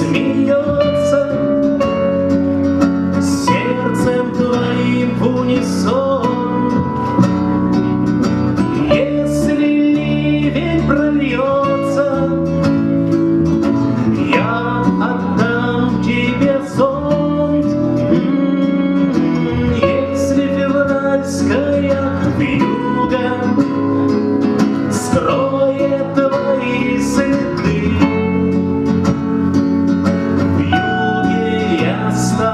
me, oh. stop.